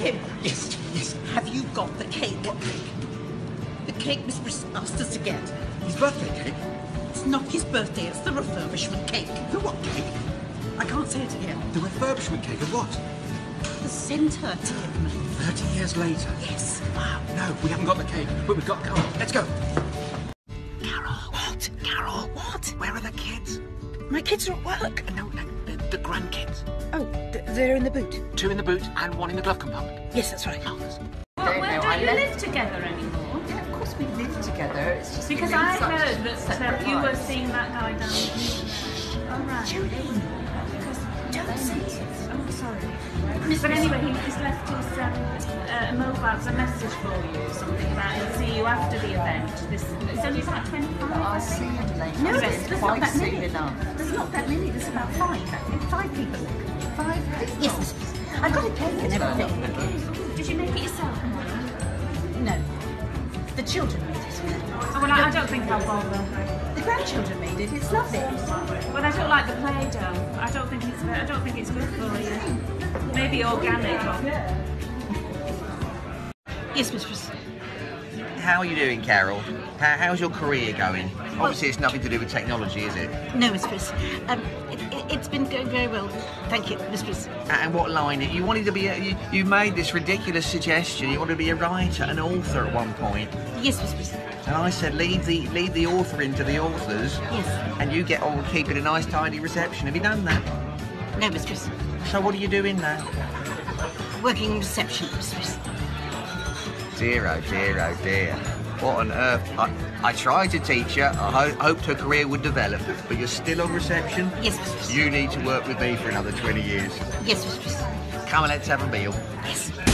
Tim, Yes, yes. have you got the cake? What cake? The cake Mr Brittas asked us to get. His birthday cake? It's not his birthday, it's the refurbishment cake. The what cake? I can't say it again. The refurbishment cake of what? The centre, Tim. 30 years later. Yes. Wow, no, we haven't got the cake, but we've got on, let's go. Carol. What? Carol, what? Where are the kids? My kids are at work. No, no, the, the grandkids. Oh, th- they're in the boot. Two in the boot and one in the glove compartment. Yes, that's right. Marvellous. Well, Don't well, know, don't you left- live together anymore? Yeah, of course we live together. It's just Because I heard that you were seeing that guy down. Oh right. Julie, because don't say it. Oh sorry. But anyway, he just left his um, uh, mobile as a message for you, or something about he'll see you after the event. This it's only about twenty-five. I'll see you later. No, It's there's, there's not quite that soon many. enough. There's not that many. There's about five. Five people. Five Yes, I've got a cake and everything. Did you make it yourself? No. The children made it. Oh, well, I, I don't think I'll bother. The grandchildren made it. It's lovely. Well, I don't like the Play-Doh. I don't think it's. I don't think it's good for you. Maybe organic. Or, Yes, Mr Brittas. How are you doing, Carol? How, how's your career going? Obviously, it's nothing to do with technology, is it? No, Mr Brittas. Um, it, it, it's been going very well. Thank you, Mr Brittas. And what line? You wanted to be. A, you, you made this ridiculous suggestion. You wanted to be a writer, an author at one point, Yes, Mr Brittas. and I said leave the leave the author into the authors, Yes. and you get on keeping a nice, tidy reception. Have you done that? No, Mr Brittas. So what are you doing now? Working reception, Miss Dear, oh dear, oh dear. What on earth? I, I tried to teach you. I ho- hoped her career would develop, but you're still on reception. Yes, Mr Brittas. You need to work with me for another 20 years. Yes, Mr Brittas. Come on, let's have a meal. Yes.